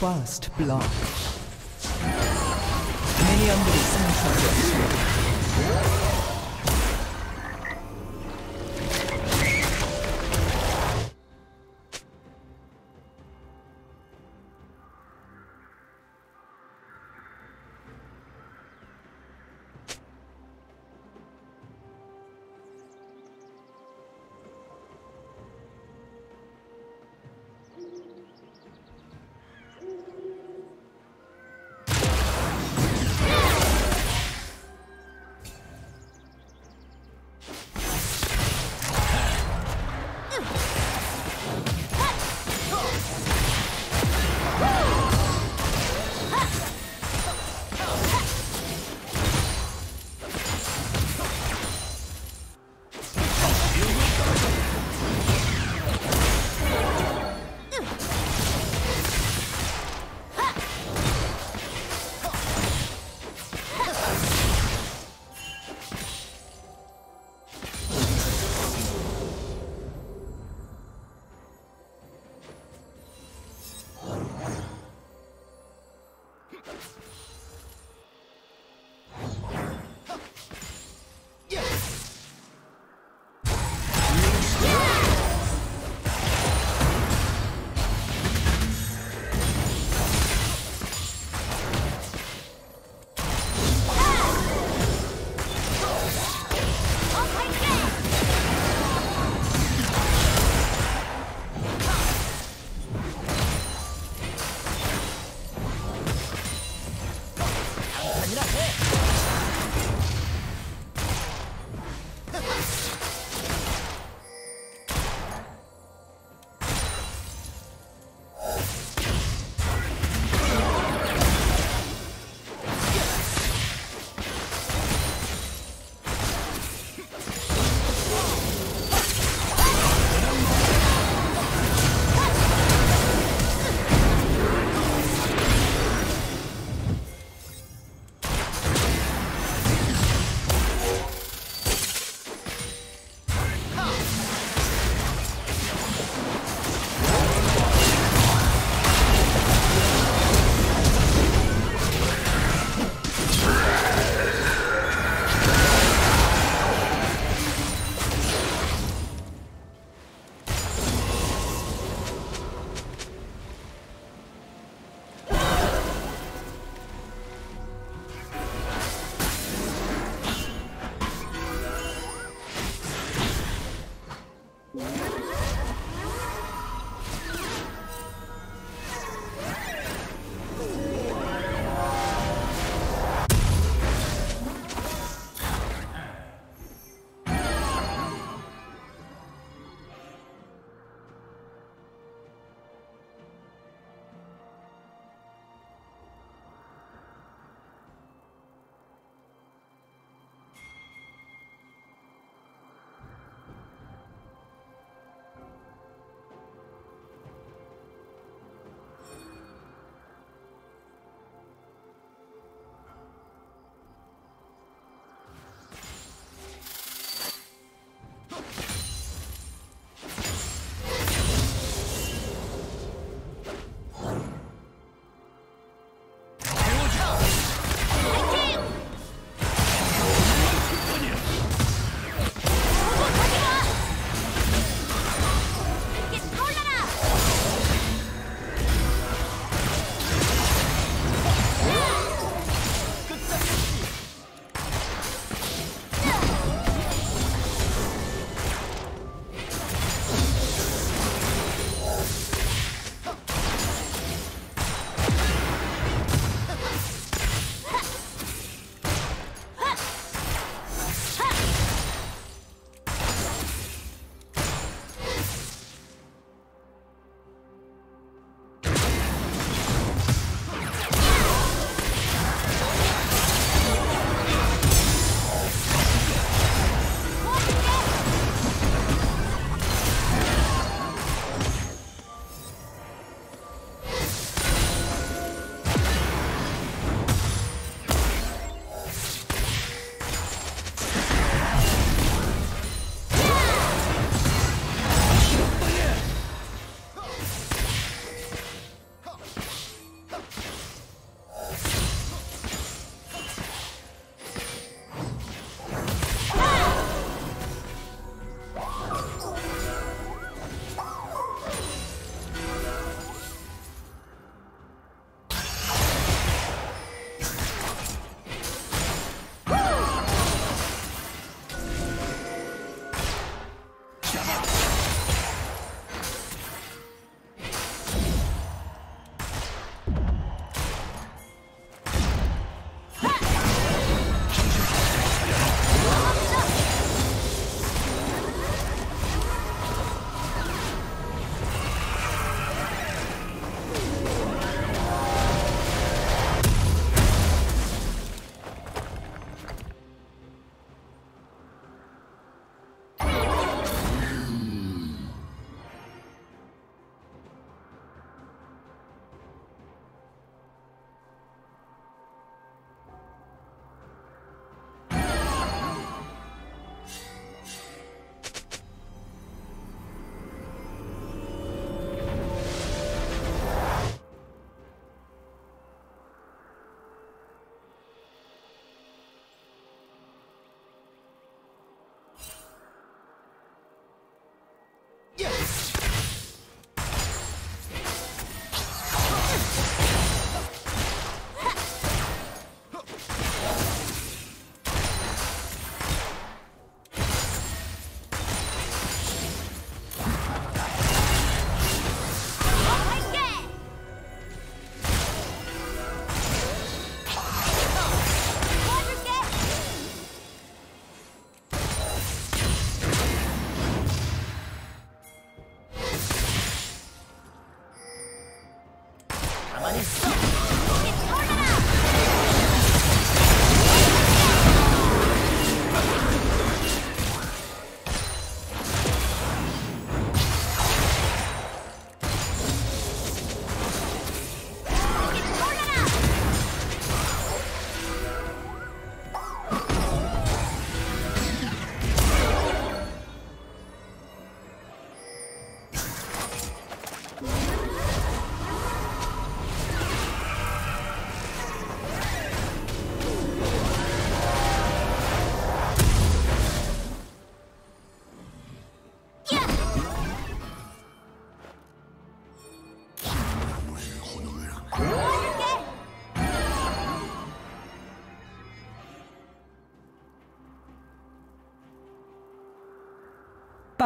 First blood. 미니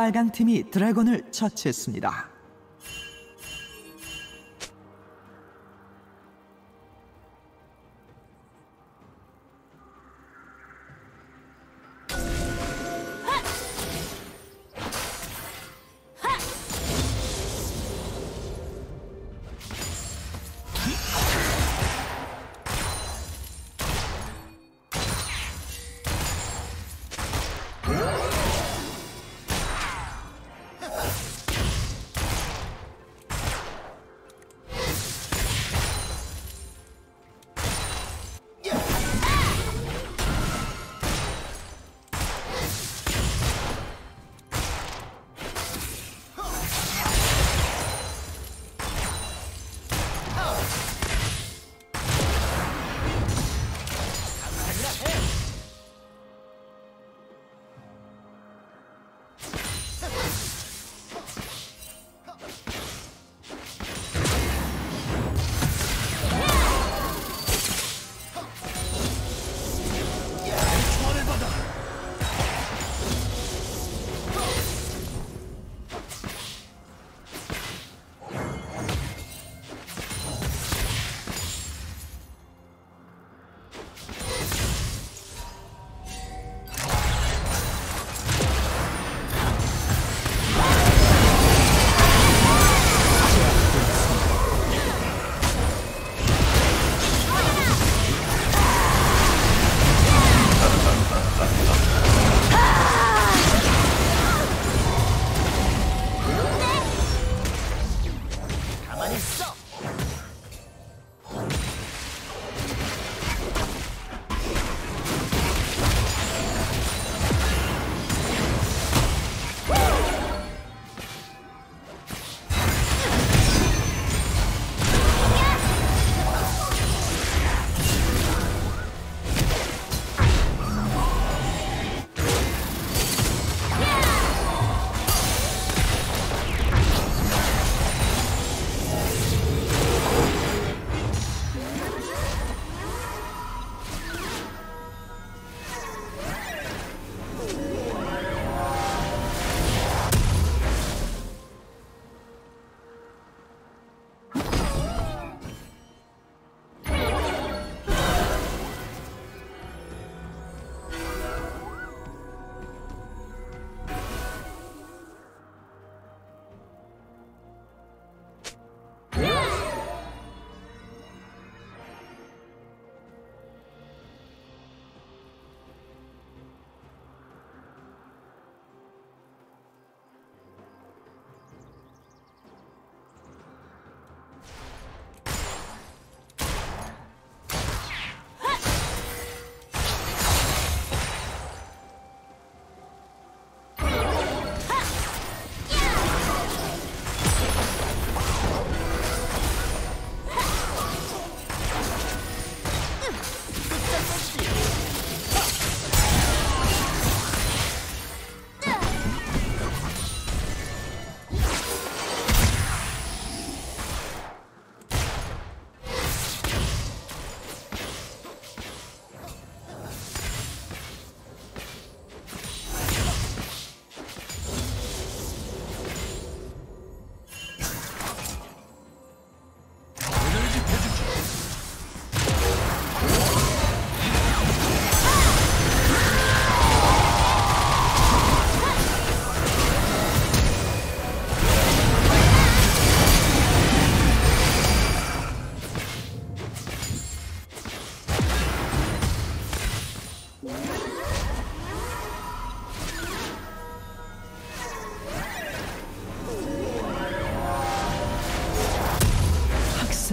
빨강 팀이 드래곤을 처치했습니다.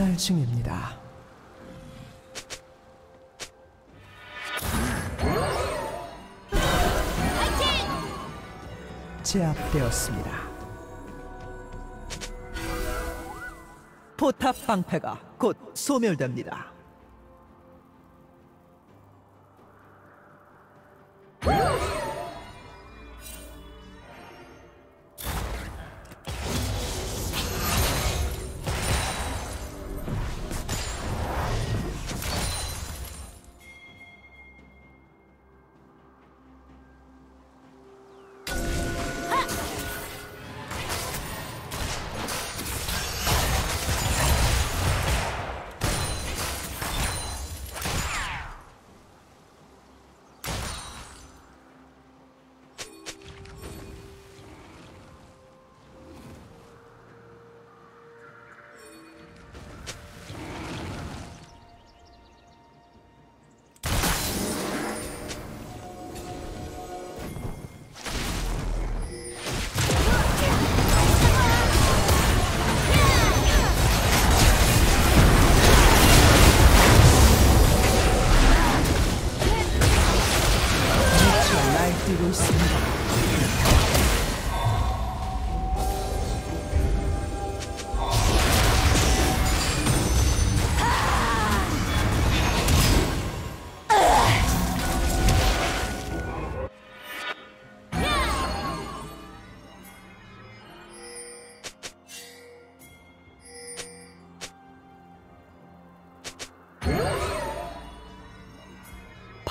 학살 중입니다. 제압되었습니다. 포탑 방패가 곧 소멸됩니다.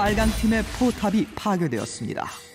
빨간 팀의 포탑이 파괴되었습니다.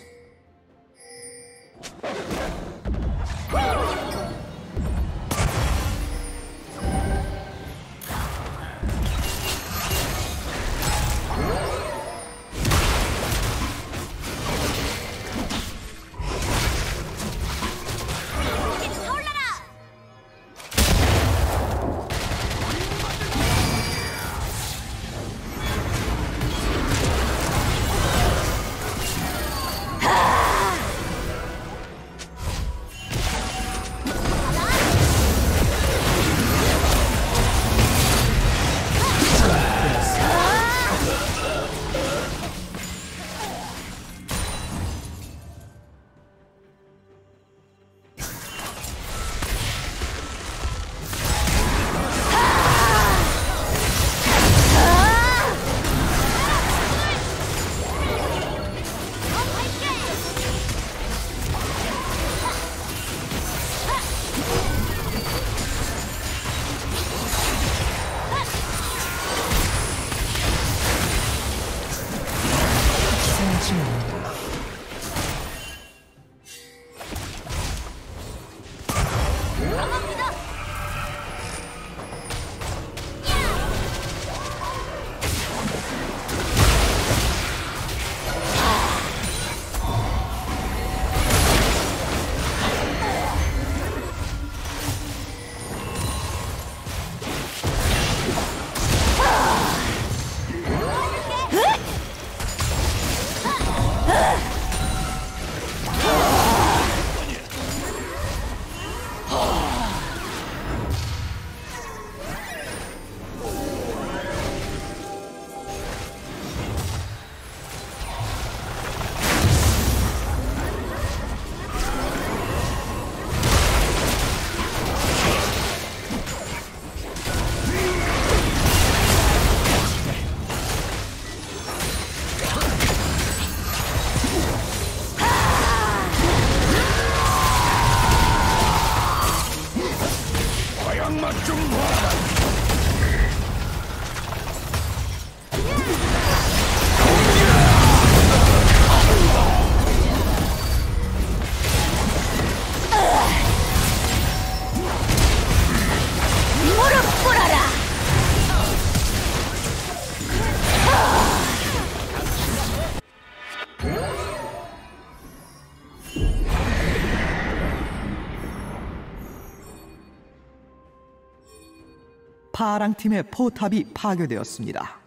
파랑 팀의 포탑이 파괴되었습니다.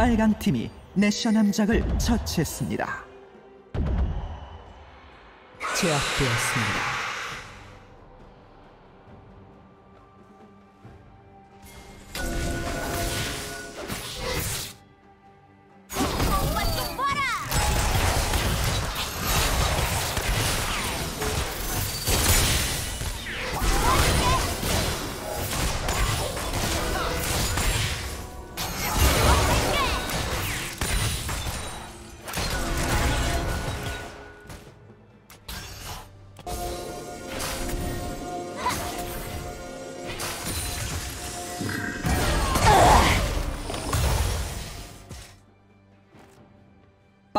빨강 팀이 내셔 남작을 처치했습니다. 제압되었습니다.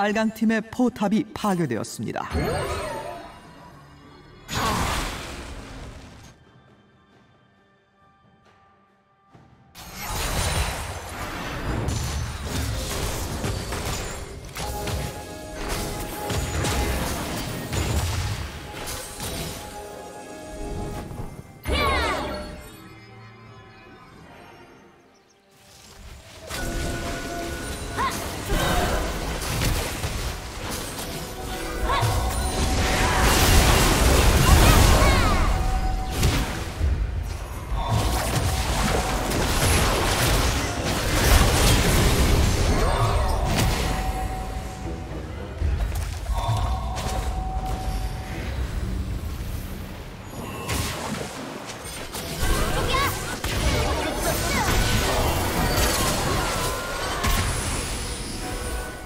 빨강 팀의 포탑이 파괴되었습니다.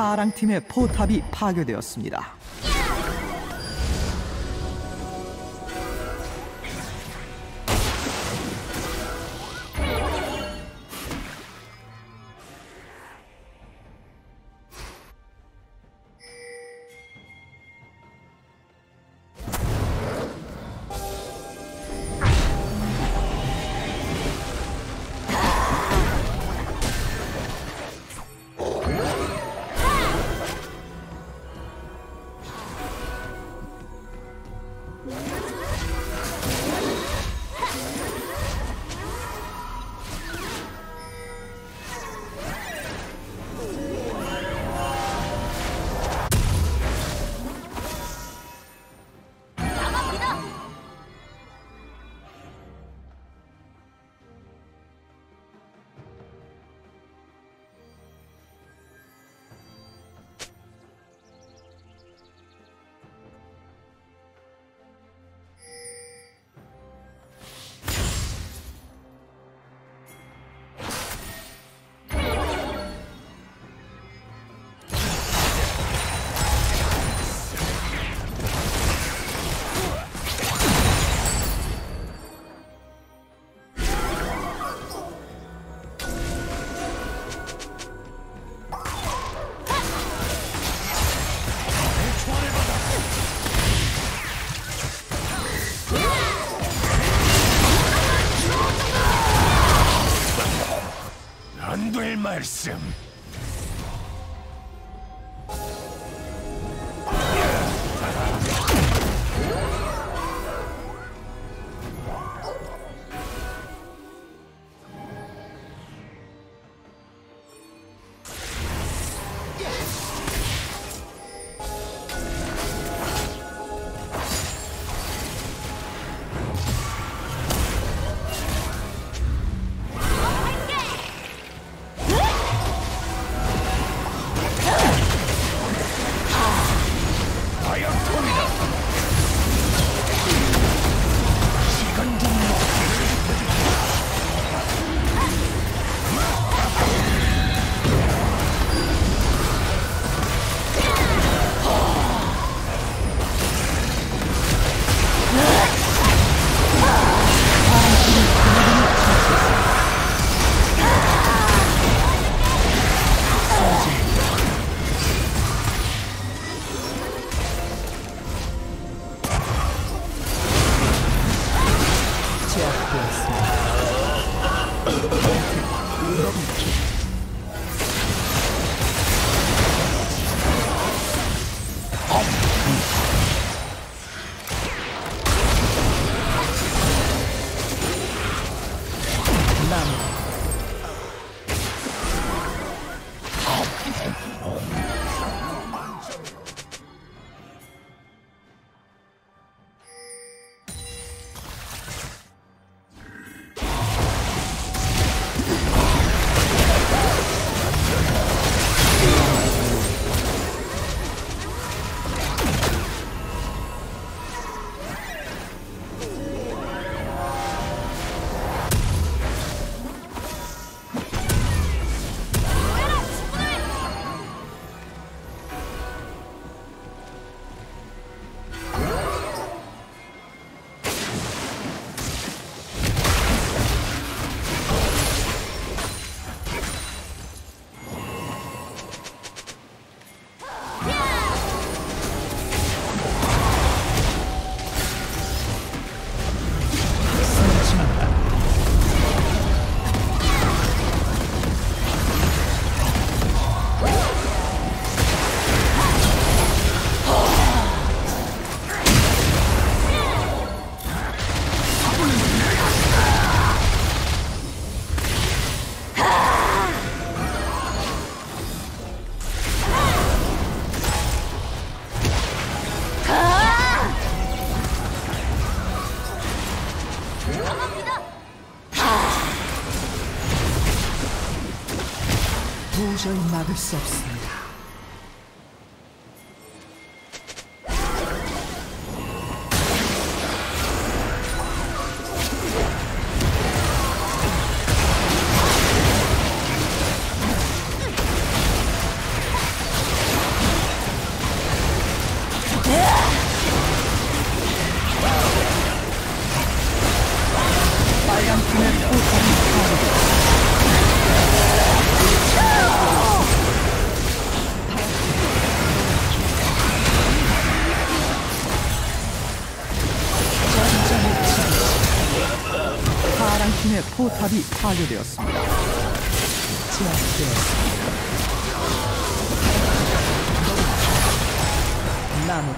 파랑 팀의 포탑이 파괴되었습니다. Смерся Sam. substance. 아군의 포탑이 파괴되었습니다. 제압되었습니다. 나무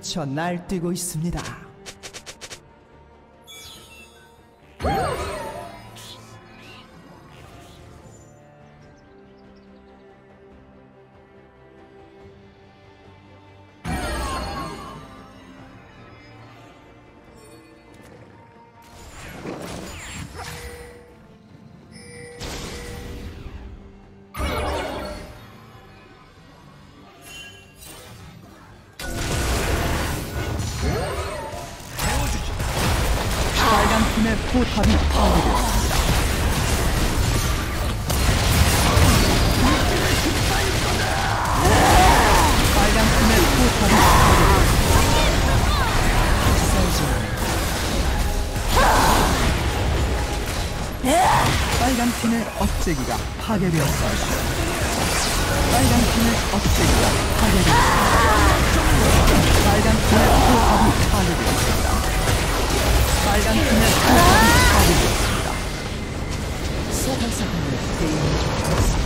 미쳐 날뛰고 있습니다. 억제기가 파괴되었습니다. 빨간 팀의 억제기가 파괴되었습니다. 빨간 팀의 포탑이 파괴되었습니다. 빨간 팀의 포탑이 파괴되었습니다. 소환사들을 대응해 주겠습니다.